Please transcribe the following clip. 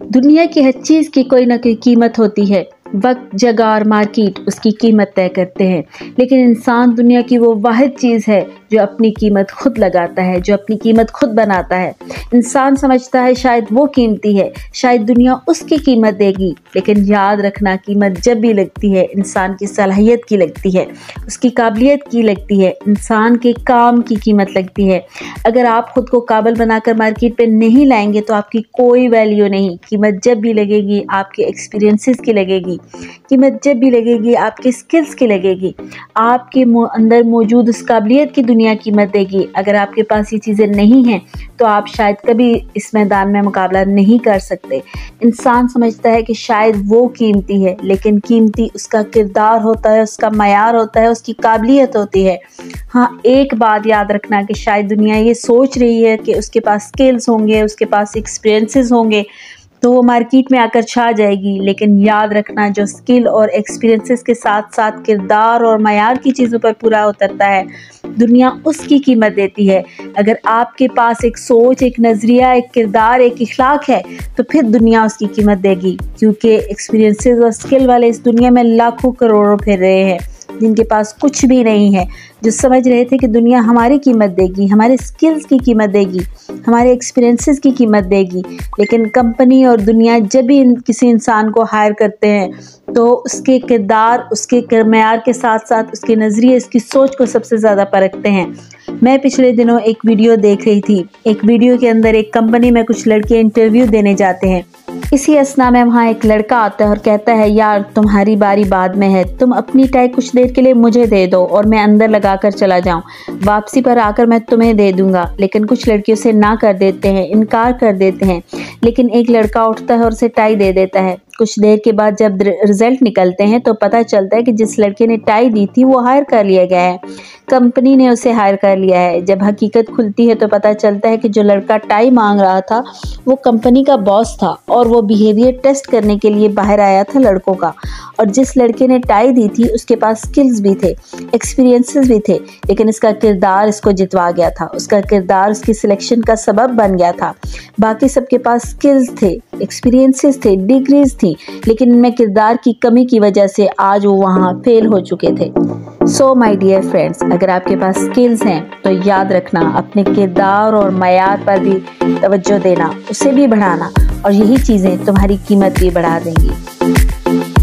दुनिया की हर चीज़ की कोई ना कोई कीमत होती है। वक्त जगह और मार्केट उसकी कीमत तय करते हैं। लेकिन इंसान दुनिया की वो वाद चीज़ है जो अपनी कीमत खुद लगाता है, जो अपनी कीमत खुद बनाता है। इंसान समझता है शायद वो कीमती है, शायद दुनिया उसकी कीमत देगी। लेकिन याद रखना कीमत जब भी लगती है, इंसान की सलाहियत की लगती है, उसकी काबिलियत की लगती है, इंसान के काम की कीमत लगती है। अगर आप ख़ुद को काबल बनाकर मार्केट पर नहीं लाएँगे तो आपकी कोई वैल्यू नहीं। कीमत जब भी लगेगी, आपके एक्सपीरियंसिस की लगेगी। कीमत जब भी लगेगी, आपके स्किल्स की लगेगी, आपके अंदर मौजूद उस काबिलियत की दुनिया कीमत देगी। अगर आपके पास ये चीज़ें नहीं हैं तो आप शायद कभी इस मैदान में मुकाबला नहीं कर सकते। इंसान समझता है कि शायद वो कीमती है, लेकिन कीमती उसका किरदार होता है, उसका मैार होता है, उसकी काबिलियत होती है। हाँ एक बात याद रखना कि शायद दुनिया ये सोच रही है कि उसके पास स्किल्स होंगे, उसके पास एक्सपीरियंसेस होंगे। तो वो मार्केट में आकर छा जाएगी। लेकिन याद रखना, जो स्किल और एक्सपीरियंसेस के साथ साथ किरदार और मैार की चीज़ों पर पूरा उतरता है, दुनिया उसकी कीमत देती है। अगर आपके पास एक सोच, एक नज़रिया, एक किरदार, एक इखलाक है तो फिर दुनिया उसकी कीमत देगी, क्योंकि एक्सपीरियंसेस और स्किल वाले इस दुनिया में लाखों करोड़ों फिर रहे हैं। जिनके पास कुछ भी नहीं है, जो समझ रहे थे कि दुनिया हमारी कीमत देगी, हमारे स्किल्स की कीमत देगी, हमारे एक्सपीरियंसेस की कीमत देगी, लेकिन कंपनी और दुनिया जब भी किसी इंसान को हायर करते हैं तो उसके किरदार, उसके मैार के साथ साथ उसके नज़रिए, उसकी सोच को सबसे ज़्यादा परखते हैं। मैं पिछले दिनों एक वीडियो देख रही थी। एक वीडियो के अंदर एक कंपनी में कुछ लड़के इंटरव्यू देने जाते हैं। इसी असना में वहाँ एक लड़का आता है और कहता है, यार, तुम्हारी बारी बाद में है। तुम अपनी टैग कुछ देर के लिए मुझे दे दो और मैं अंदर लगा कर चला जाऊँ। वापसी पर आकर मैं तुम्हें दे दूँगा। लेकिन कुछ लड़कियों से ना कर देते हैं, इनकार कर देते हैं। लेकिन एक लड़का उठता है और उसे टाई दे देता है। कुछ देर के बाद जब रिज़ल्ट निकलते हैं तो पता चलता है कि जिस लड़के ने टाई दी थी, वो हायर कर लिया गया है। कंपनी ने उसे हायर कर लिया है। जब हकीकत खुलती है तो पता चलता है कि जो लड़का टाई मांग रहा था, वो कंपनी का बॉस था और वो बिहेवियर टेस्ट करने के लिए बाहर आया था लड़कों का। और जिस लड़के ने टाई दी थी, उसके पास स्किल्स भी थे एक्सपीरियंसेस भी थे, लेकिन इसका किरदार इसको जितवा गया था। उसका किरदार, उसकी सिलेक्शन का सबब बन गया था। बाकी सबके पास स्किल्स थे एक्सपीरियंसेस थे डिग्रीज थी, लेकिन इनमें किरदार की कमी की वजह से आज वो वहाँ फेल हो चुके थे। सो माई डियर फ्रेंड्स अगर आपके पास स्किल्स हैं तो याद रखना, अपने किरदार और मैार पर भी तवज्जो देना, उसे भी बढ़ाना, और यही चीज़ें तुम्हारी कीमत भी बढ़ा देंगी।